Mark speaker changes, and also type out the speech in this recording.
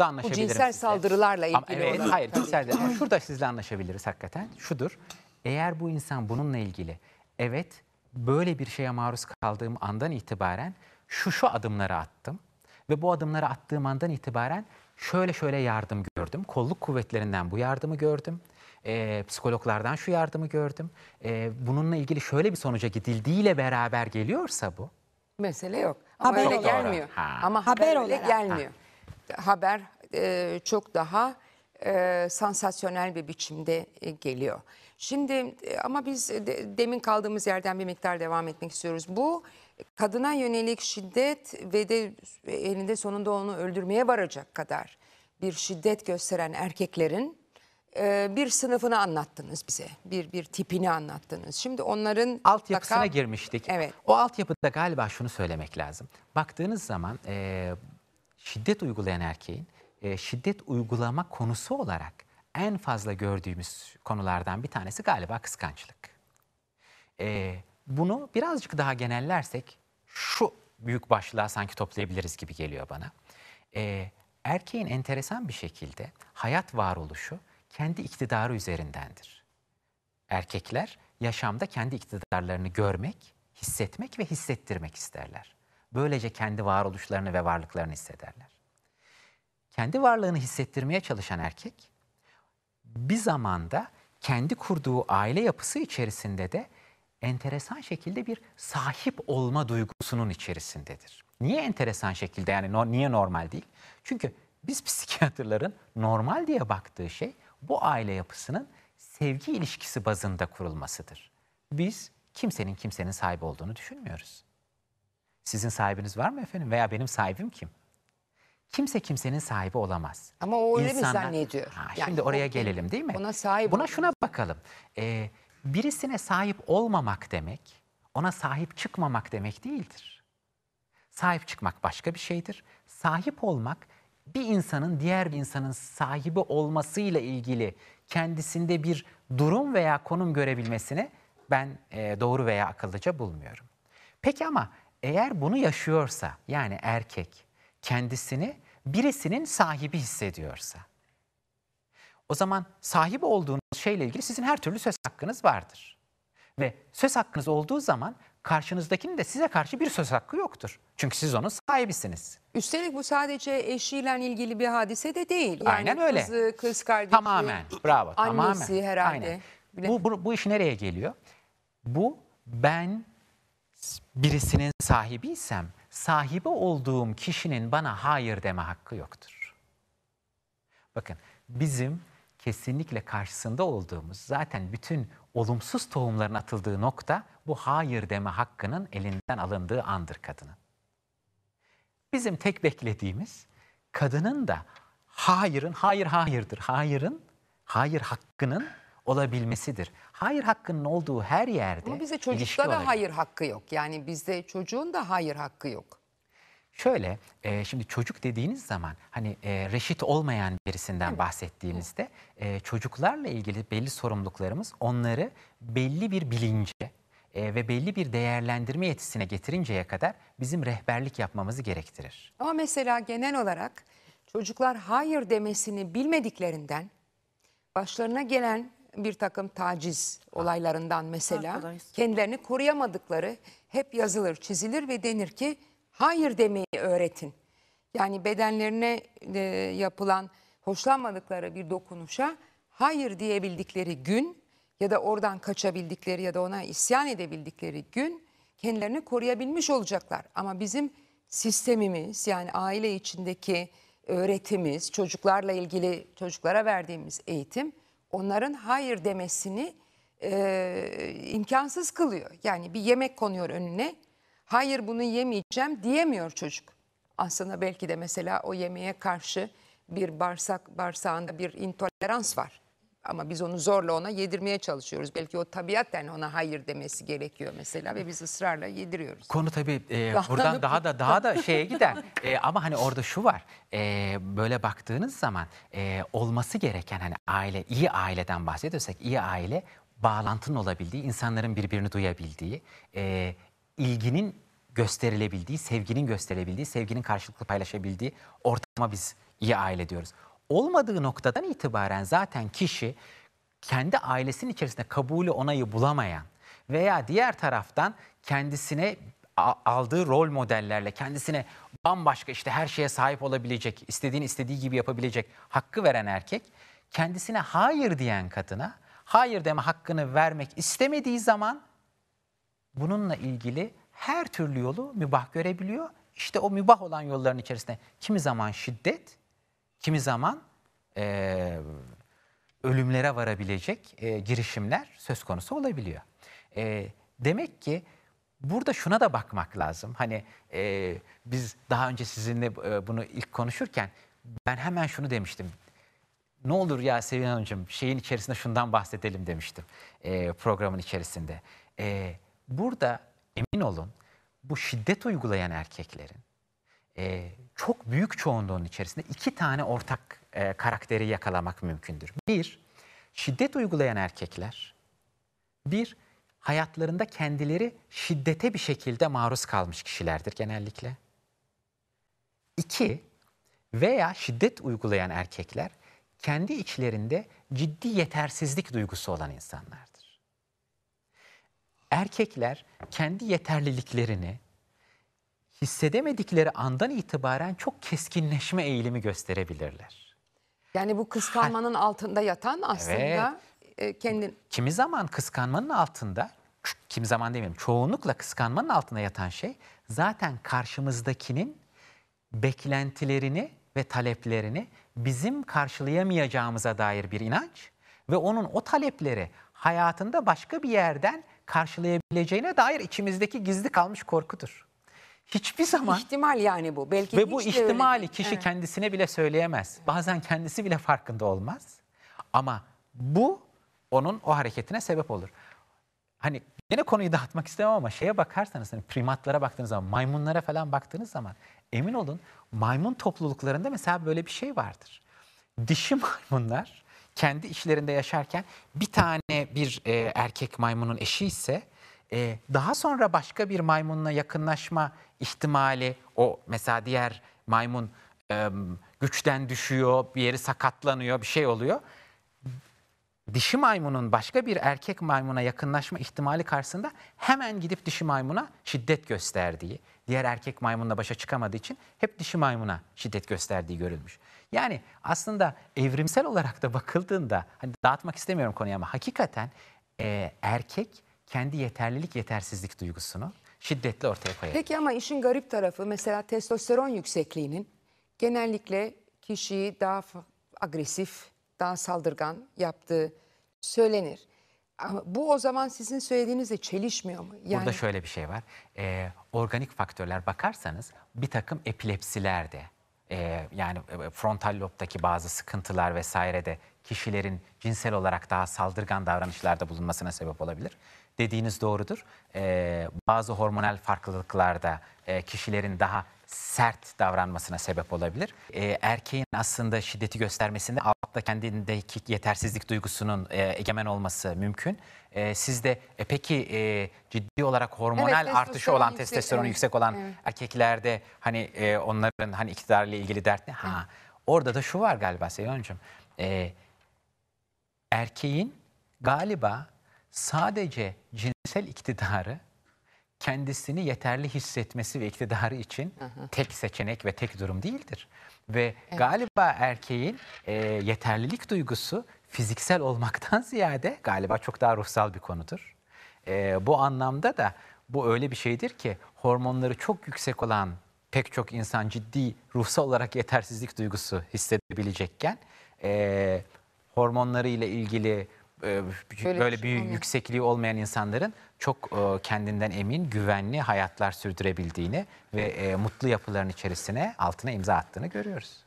Speaker 1: Bu
Speaker 2: anlaşabilirim
Speaker 1: cinsel
Speaker 2: sizle.
Speaker 1: saldırılarla
Speaker 2: Ama
Speaker 1: ilgili
Speaker 2: evet,
Speaker 1: olan.
Speaker 2: hayır cinsel değil. Ama şurada sizle anlaşabiliriz hakikaten. Şudur. Eğer bu insan bununla ilgili evet böyle bir şeye maruz kaldığım andan itibaren şu şu adımları attım ve bu adımları attığım andan itibaren şöyle şöyle yardım gördüm. Kolluk kuvvetlerinden bu yardımı gördüm. Ee, psikologlardan şu yardımı gördüm. Ee, bununla ilgili şöyle bir sonuca gidildiğiyle beraber geliyorsa bu
Speaker 1: Mesele yok. Ama
Speaker 3: Haber
Speaker 1: öyle
Speaker 3: olarak.
Speaker 1: gelmiyor.
Speaker 2: Ha.
Speaker 1: Ama haber,
Speaker 3: Haber
Speaker 1: öyle
Speaker 3: olarak.
Speaker 1: gelmiyor. Haber e, çok daha e, sansasyonel bir biçimde e, geliyor. Şimdi e, ama biz de- demin kaldığımız yerden bir miktar devam etmek istiyoruz. Bu kadına yönelik şiddet ve de elinde sonunda onu öldürmeye varacak kadar bir şiddet gösteren erkeklerin e, bir sınıfını anlattınız bize. Bir bir tipini anlattınız. Şimdi onların
Speaker 2: altyapısına
Speaker 1: mutlaka-
Speaker 2: girmiştik.
Speaker 1: Evet.
Speaker 2: O altyapıda galiba şunu söylemek lazım. Baktığınız zaman e, şiddet uygulayan erkeğin e, şiddet uygulama konusu olarak en fazla gördüğümüz konulardan bir tanesi galiba kıskançlık. E, bunu birazcık daha genellersek şu büyük başlığa sanki toplayabiliriz gibi geliyor bana. E, erkeğin enteresan bir şekilde hayat varoluşu kendi iktidarı üzerindendir. Erkekler yaşamda kendi iktidarlarını görmek, hissetmek ve hissettirmek isterler. Böylece kendi varoluşlarını ve varlıklarını hissederler. Kendi varlığını hissettirmeye çalışan erkek bir zamanda kendi kurduğu aile yapısı içerisinde de enteresan şekilde bir sahip olma duygusunun içerisindedir. Niye enteresan şekilde yani no- niye normal değil? Çünkü biz psikiyatrların normal diye baktığı şey bu aile yapısının sevgi ilişkisi bazında kurulmasıdır. Biz kimsenin kimsenin sahibi olduğunu düşünmüyoruz. Sizin sahibiniz var mı efendim veya benim sahibim kim? Kimse kimsenin sahibi olamaz.
Speaker 1: Ama o öyle mi zannediyor?
Speaker 2: Ha,
Speaker 1: Yani
Speaker 2: şimdi oraya
Speaker 1: o-
Speaker 2: gelelim değil mi?
Speaker 1: ona sahip
Speaker 2: Buna şuna bakalım. Ee, birisine sahip olmamak demek, ona sahip çıkmamak demek değildir. Sahip çıkmak başka bir şeydir. Sahip olmak bir insanın diğer bir insanın sahibi olmasıyla ilgili kendisinde bir durum veya konum görebilmesini ben e, doğru veya akıllıca bulmuyorum. Peki ama eğer bunu yaşıyorsa yani erkek kendisini birisinin sahibi hissediyorsa o zaman sahip olduğunuz şeyle ilgili sizin her türlü söz hakkınız vardır. Ve söz hakkınız olduğu zaman karşınızdakinin de size karşı bir söz hakkı yoktur. Çünkü siz onun sahibisiniz.
Speaker 1: Üstelik bu sadece eşiyle ilgili bir hadise de değil. Yani
Speaker 2: Aynen öyle.
Speaker 1: Kızı, kız kardeşi.
Speaker 2: Tamamen. Bravo.
Speaker 1: Annesi
Speaker 2: tamamen.
Speaker 1: herhalde.
Speaker 2: Aynen. Bu, bu, bu iş nereye geliyor? Bu ben birisinin sahibiysem sahibi olduğum kişinin bana hayır deme hakkı yoktur. Bakın bizim kesinlikle karşısında olduğumuz zaten bütün olumsuz tohumların atıldığı nokta bu hayır deme hakkının elinden alındığı andır kadının. Bizim tek beklediğimiz kadının da hayırın hayır hayırdır. Hayırın hayır hakkının olabilmesidir. Hayır hakkının olduğu her yerde
Speaker 1: Ama bize
Speaker 2: ilişki
Speaker 1: çocukta da hayır hakkı yok. Yani bizde çocuğun da hayır hakkı yok.
Speaker 2: Şöyle, e, şimdi çocuk dediğiniz zaman hani e, reşit olmayan birisinden bahsettiğimizde e, çocuklarla ilgili belli sorumluluklarımız onları belli bir bilince e, ve belli bir değerlendirme yetisine getirinceye kadar bizim rehberlik yapmamızı gerektirir.
Speaker 1: Ama mesela genel olarak çocuklar hayır demesini bilmediklerinden başlarına gelen bir takım taciz olaylarından mesela
Speaker 3: Arkadaş.
Speaker 1: kendilerini koruyamadıkları hep yazılır, çizilir ve denir ki hayır demeyi öğretin. Yani bedenlerine e, yapılan hoşlanmadıkları bir dokunuşa hayır diyebildikleri gün ya da oradan kaçabildikleri ya da ona isyan edebildikleri gün kendilerini koruyabilmiş olacaklar. Ama bizim sistemimiz yani aile içindeki öğretimiz, çocuklarla ilgili çocuklara verdiğimiz eğitim onların hayır demesini e, imkansız kılıyor. Yani bir yemek konuyor önüne, hayır bunu yemeyeceğim diyemiyor çocuk. Aslında belki de mesela o yemeğe karşı bir bağırsak bağırsağında bir intolerans var. Ama biz onu zorla ona yedirmeye çalışıyoruz. Belki o tabiatten ona hayır demesi gerekiyor mesela ve biz ısrarla yediriyoruz.
Speaker 2: Konu tabii e,
Speaker 1: Daha
Speaker 2: buradan
Speaker 1: da-
Speaker 2: daha da daha da şeye gider. E, ama hani orada şu var. E, böyle baktığınız zaman e, olması gereken hani aile, iyi aileden bahsediyorsak iyi aile bağlantının olabildiği, insanların birbirini duyabildiği, e, ilginin gösterilebildiği, sevginin gösterilebildiği, sevginin karşılıklı paylaşabildiği ortama biz iyi aile diyoruz. Olmadığı noktadan itibaren zaten kişi kendi ailesinin içerisinde kabulü onayı bulamayan veya diğer taraftan kendisine aldığı rol modellerle kendisine bambaşka işte her şeye sahip olabilecek, istediğini istediği gibi yapabilecek hakkı veren erkek kendisine hayır diyen kadına hayır deme hakkını vermek istemediği zaman bununla ilgili her türlü yolu mübah görebiliyor. İşte o mübah olan yolların içerisinde kimi zaman şiddet, kimi zaman eee, ölümlere varabilecek eee, girişimler söz konusu olabiliyor. Eee, demek ki burada şuna da bakmak lazım. Hani eee, biz daha önce sizinle eee, bunu ilk konuşurken ben hemen şunu demiştim ne olur ya Sevin Hanımcığım şeyin içerisinde şundan bahsedelim demiştim e, programın içerisinde. E, burada emin olun bu şiddet uygulayan erkeklerin e, çok büyük çoğunluğun içerisinde iki tane ortak e, karakteri yakalamak mümkündür. Bir, şiddet uygulayan erkekler. Bir, hayatlarında kendileri şiddete bir şekilde maruz kalmış kişilerdir genellikle. İki, veya şiddet uygulayan erkekler kendi içlerinde ciddi yetersizlik duygusu olan insanlardır. Erkekler kendi yeterliliklerini hissedemedikleri andan itibaren çok keskinleşme eğilimi gösterebilirler.
Speaker 1: Yani bu kıskanmanın altında yatan aslında e, kendin
Speaker 2: Kimi zaman kıskanmanın altında, kimi zaman demiyorum, çoğunlukla kıskanmanın altında yatan şey zaten karşımızdakinin beklentilerini ve taleplerini bizim karşılayamayacağımıza dair bir inanç ve onun o talepleri hayatında başka bir yerden karşılayabileceğine dair içimizdeki gizli kalmış korkudur. Hiçbir zaman
Speaker 1: ihtimal yani bu. Belki
Speaker 2: ve bu
Speaker 1: öyle
Speaker 2: ihtimali
Speaker 1: değil.
Speaker 2: kişi
Speaker 1: Evet.
Speaker 2: kendisine bile söyleyemez. Bazen kendisi bile farkında olmaz. Ama bu onun o hareketine sebep olur. Hani yine konuyu dağıtmak istemem ama şeye bakarsanız hani primatlara baktığınız zaman maymunlara falan baktığınız zaman emin olun maymun topluluklarında mesela böyle bir şey vardır. Dişi maymunlar kendi içlerinde yaşarken bir tane bir e, erkek maymunun eşi ise e, daha sonra başka bir maymunla yakınlaşma ihtimali o mesela diğer maymun e, güçten düşüyor, bir yeri sakatlanıyor, bir şey oluyor dişi maymunun başka bir erkek maymuna yakınlaşma ihtimali karşısında hemen gidip dişi maymuna şiddet gösterdiği, diğer erkek maymunla başa çıkamadığı için hep dişi maymuna şiddet gösterdiği görülmüş. Yani aslında evrimsel olarak da bakıldığında, hani dağıtmak istemiyorum konuyu ama hakikaten e, erkek kendi yeterlilik yetersizlik duygusunu şiddetle ortaya koyar.
Speaker 1: Peki ama işin garip tarafı mesela testosteron yüksekliğinin genellikle kişiyi daha agresif, daha saldırgan yaptığı söylenir. Ama bu o zaman sizin söylediğinizle çelişmiyor mu? Yani
Speaker 2: Burada şöyle bir şey var. Ee, organik faktörler bakarsanız bir takım epilepsiler de e, yani e, frontal lobdaki bazı sıkıntılar vesaire de kişilerin cinsel olarak daha saldırgan davranışlarda bulunmasına sebep olabilir. Dediğiniz doğrudur. Ee, bazı hormonal farklılıklarda e, kişilerin daha sert davranmasına sebep olabilir. Ee, erkeğin aslında şiddeti göstermesinde altta kendindeki yetersizlik duygusunun e, egemen olması mümkün. Ee, sizde e, peki e, ciddi olarak hormonal
Speaker 1: Evet,
Speaker 2: artışı olan,
Speaker 1: yüksek,
Speaker 2: testosteron
Speaker 1: evet,
Speaker 2: yüksek olan
Speaker 1: evet.
Speaker 2: erkeklerde hani e, onların hani iktidarla ilgili dert ne? Ha, orada da şu var galiba Seyhan Hanımcığım. E, erkeğin galiba sadece cinsel iktidarı kendisini yeterli hissetmesi ve iktidarı için tek seçenek ve tek durum değildir. Ve galiba erkeğin e, yeterlilik duygusu fiziksel olmaktan ziyade galiba çok daha ruhsal bir konudur. E, bu anlamda da bu öyle bir şeydir ki hormonları çok yüksek olan pek çok insan ciddi ruhsal olarak yetersizlik duygusu hissedebilecekken e, hormonları ile ilgili e,
Speaker 1: Böyle
Speaker 2: böyle,
Speaker 1: bir şey olmuyor.
Speaker 2: yüksekliği olmayan insanların çok e, kendinden emin, güvenli hayatlar sürdürebildiğini ve e, mutlu yapıların içerisine altına imza attığını görüyoruz.